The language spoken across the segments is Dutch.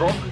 Cook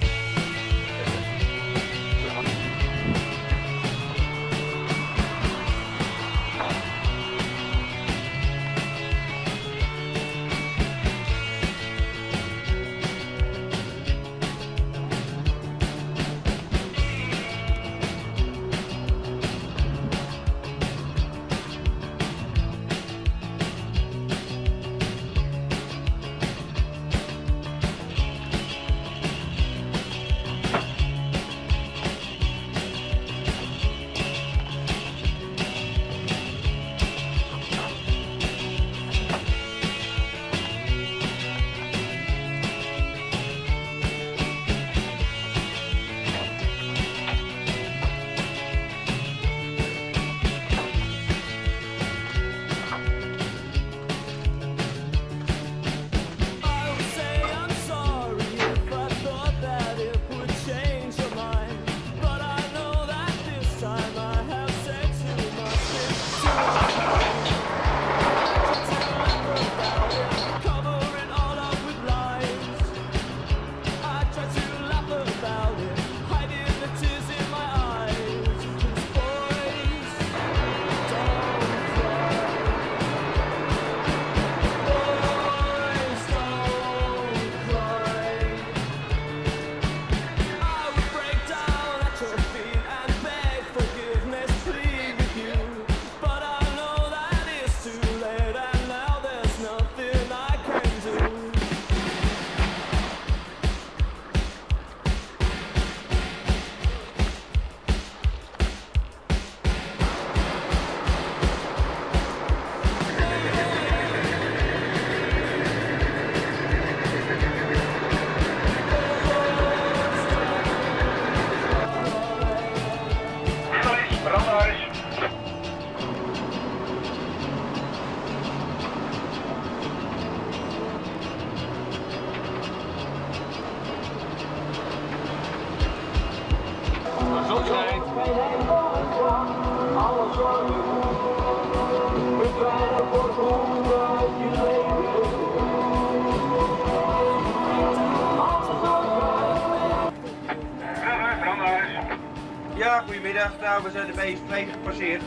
Ja, goedemiddag. Nou, we zijn de BSP gepasseerd.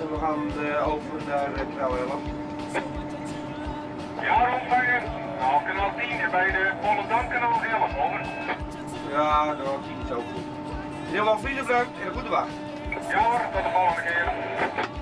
En we gaan uh, over naar eh, uh, Knelhelm. Ja, ontvangen. Nou, kanaal 10 bij de Volendam kanaal 11, over. Ja, dat is zo goed. Heel veel vrienden en een goede wacht. Ja hoor, tot de volgende keer.